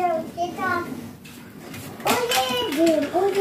で売ってた。オレーブオレ